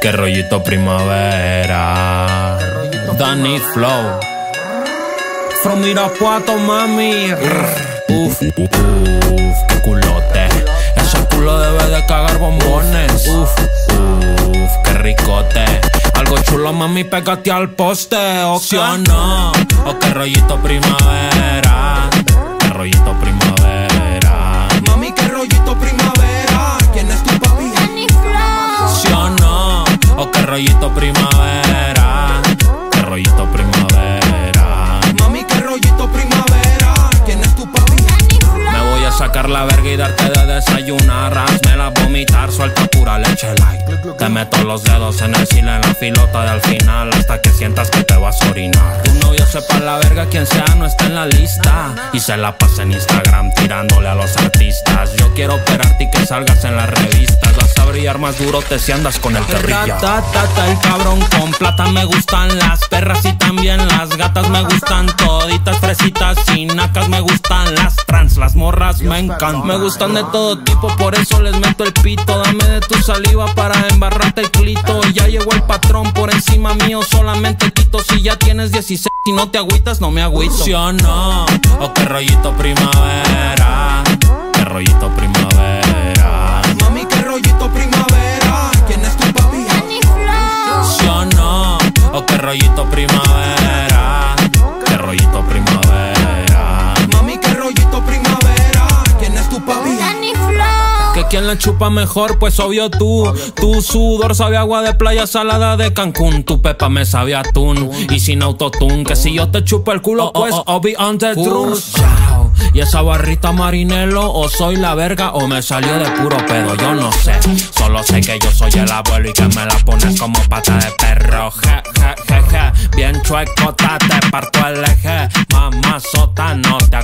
Qué rollito primavera. Danny Flow. From Irapuato, mami. Uf, uf, qué culote. Ese culo debe de cagar bombones. Uf, uf, qué ricote. Algo chulo, mami, pégate al poste. ¿O sí o no? O qué rollito primavera. Rollito primavera. La verga y darte de desayunar. Hazme la vomitar, suelta pura leche light. Te meto los dedos en el cine, en la filota del final, hasta que sientas que te vas a orinar. Tu novio sepa la verga, quien sea, no está en la lista. Y se la pasa en Instagram tirándole a los artistas. Yo quiero operarte y que salgas en las revistas. Vas a brillar más duro te si andas con el. Ratata, el cabrón con plata me gustan las perras y también las gatas me gustan toditas fresitas y nacas me gustan las trans, las morras me encantan. Me gustan de todo tipo, por eso les meto el pito. Dame de tu saliva para embarrarte el clito. Ya llegó el patrón por encima mío, solamente quito si ya tienes 16 y no te agüitas, no me agüito. ¿Sí o no? O qué rollito primavera. Que quien la chupa mejor, pues obvio tú. Tu sudor sabe agua de playa salada de Cancún. Tu pepa me sabe atún. Y sin autotune, que si yo te chupo el culo, pues I'll be on the. Y esa barrita marinelo, o soy la verga o me salió de puro pedo, yo no sé. Solo sé que yo soy el abuelo y que me la pones como pata de perro. Je, je, je, je. Bien chuecota, te parto el eje. Mamá sota, no te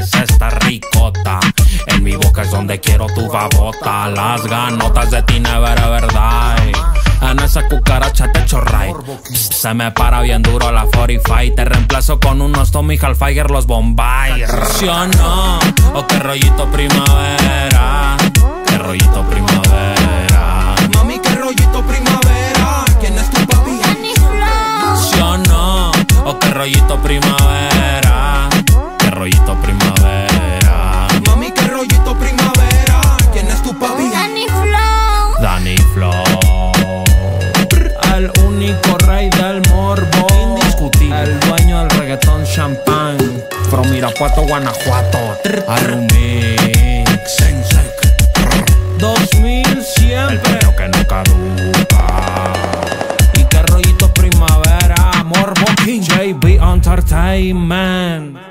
acomplejes, esta ricota. En mi boca es donde quiero tu babota. Las ganotas de ti never verdad. En esa cucaracha te right. Se me para bien duro la 45. Te reemplazo con unos Tommy Hilfiger, los Bombay. ¿Sí o no? O qué rollito primavera. Qué rollito primavera. Mami, qué rollito primavera. ¿Quién es tu papi? ¿Sí o no? O qué rollito primavera. El rey del morbo. Indiscutible. El dueño del reggaetón champán. From Irapuato, Guanajuato. Arumix. Sensec. 2000 El siempre. perro que no caduca. Y qué rollito primavera. Morbo King. JB Entertainment.